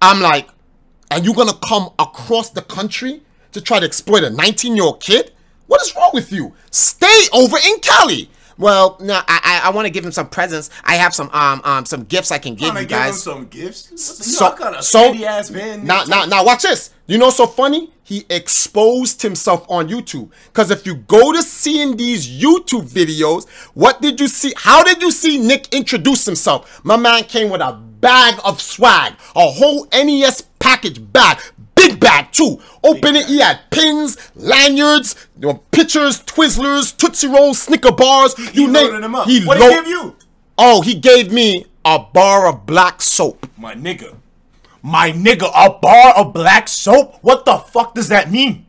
I'm like, and you're gonna come across the country to try to exploit a 19 year old kid? What is wrong with you? Stay over in Cali. Well, no, I I, I want to give him some presents. I have some um um some gifts I can give you give him guys. some gifts. You So know, I got a so ass van. now now now watch this. You know so funny? He exposed himself on YouTube. Cause if you go to seeing these YouTube videos, what did you see? How did you see Nick introduce himself? My man came with a bag of swag, a whole NES package bag, big bag too. Open it, he had pins, lanyards, you know, pictures, Twizzlers, Tootsie Rolls, Snicker bars. He you name loaded them up. He what did he give you? Oh, he gave me a bar of black soap. My nigga. My nigga, a bar of black soap? What the fuck does that mean?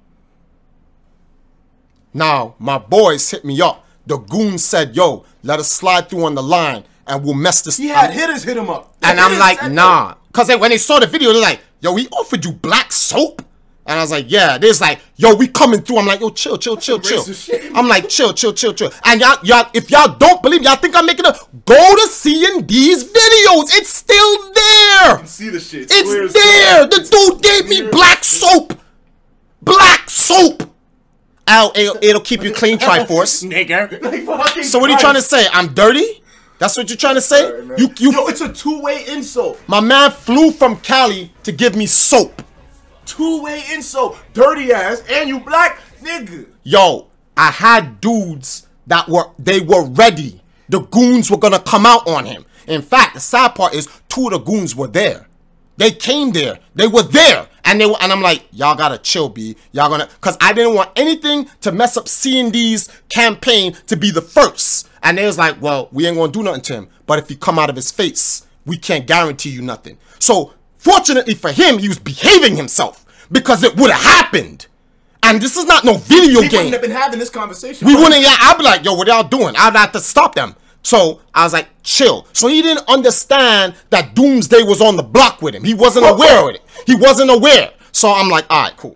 Now, my boys hit me up. The goon said, yo, let us slide through on the line and we'll mess this He had hitters hit him up. And I'm like, nah. Because when they saw the video, they're like, yo, we offered you black soap? And I was like, yeah. They're like, yo, we coming through. I'm like, yo, chill, chill, chill, chill. I'm like, chill, chill, chill, chill. And y'all, y'all, if y'all don't believe, y'all think I'm making a, go to seeing these videos. It's still there. that. See the shit. It's as there. The dude gave me black soap. Black soap. Ow, it'll, it'll keep you clean, Triforce. Nigga. So what are you trying to say? I'm dirty? That's what you're trying to say? Man. You, you, Yo, it's a two-way insult. my man flew from Cali to give me soap. Two-way insult. Dirty ass, and you black, nigga. Yo, I had dudes that were they were ready. The goons were gonna come out on him. In fact, the sad part is two of the goons were there. They came there. They were there. And they were, and I'm like, y'all gotta chill, B. Y'all gonna cause I didn't want anything to mess up C&D's campaign to be the first. And they was like, well, we ain't gonna do nothing to him. But if he come out of his face, we can't guarantee you nothing. So fortunately for him, he was behaving himself because it would have happened. And this is not no video We game. wouldn't have been having this conversation. We wouldn't. Yeah, I'd be like, yo, what y'all doing? I'd have to stop them. So I was like, chill. So he didn't understand that Doomsday was on the block with him. He wasn't oh, oh. aware of it. He wasn't aware. So I'm like, all right, cool.